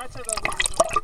Kaç adam?